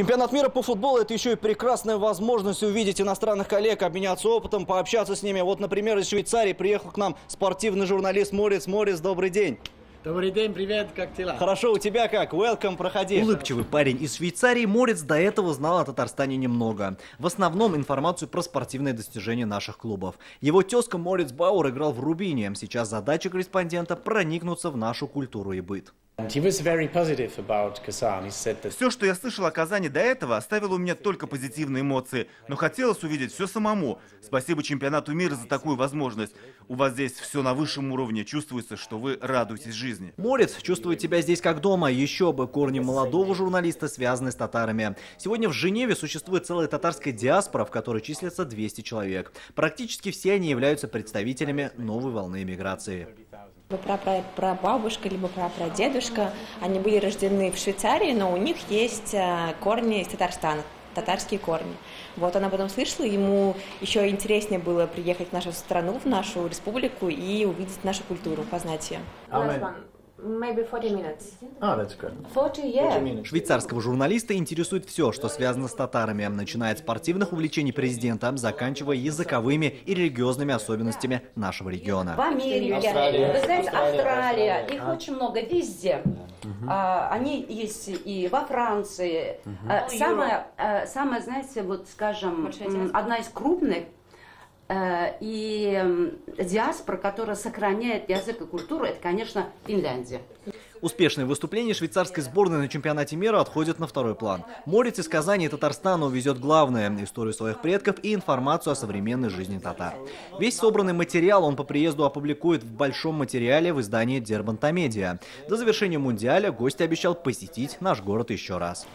Чемпионат мира по футболу – это еще и прекрасная возможность увидеть иностранных коллег, обменяться опытом, пообщаться с ними. Вот, например, из Швейцарии приехал к нам спортивный журналист Морис. Морис, добрый день. Добрый день, привет, как дела? Хорошо, у тебя как? Welcome, проходи. Улыбчивый парень из Швейцарии Морец до этого знал о Татарстане немного. В основном информацию про спортивные достижения наших клубов. Его тезка Морец Бауэр играл в Рубине. Сейчас задача корреспондента проникнуться в нашу культуру и быт. Все, что я слышал о Казани до этого, оставило у меня только позитивные эмоции, но хотелось увидеть все самому. Спасибо чемпионату мира за такую возможность. У вас здесь все на высшем уровне, чувствуется, что вы радуетесь жизни. Морец чувствует себя здесь как дома, еще бы корни молодого журналиста связаны с татарами. Сегодня в Женеве существует целая татарская диаспора, в которой числится 200 человек. Практически все они являются представителями новой волны миграции прабабушка, либо прапрадедушка, они были рождены в Швейцарии, но у них есть э, корни из Татарстана, татарские корни. Вот она потом слышала, ему еще интереснее было приехать в нашу страну, в нашу республику и увидеть нашу культуру, познать ее. Maybe 40 minutes. That's good. 40, yeah. Швейцарского журналиста интересует все, что связано с татарами, начиная от спортивных увлечений президента, заканчивая языковыми и религиозными особенностями нашего региона. В Америке, Австралия. вы знаете, Австралия, их очень много везде. Uh-huh. А, они есть и во Франции. Uh-huh. А, самое, а, самое, знаете, вот скажем, одна из крупных и диаспора, которая сохраняет язык и культуру, это, конечно, Финляндия. Успешные выступления швейцарской сборной на чемпионате мира отходят на второй план. Морец из Казани и Татарстана увезет главное – историю своих предков и информацию о современной жизни татар. Весь собранный материал он по приезду опубликует в большом материале в издании Дербанта Медиа. До завершения Мундиаля гость обещал посетить наш город еще раз.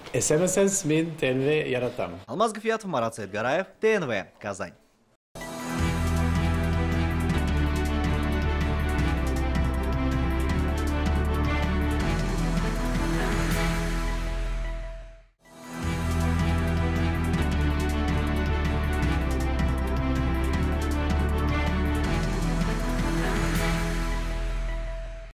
Алмаз Гафиатов, Марат Саидгараев, ТНВ, Казань.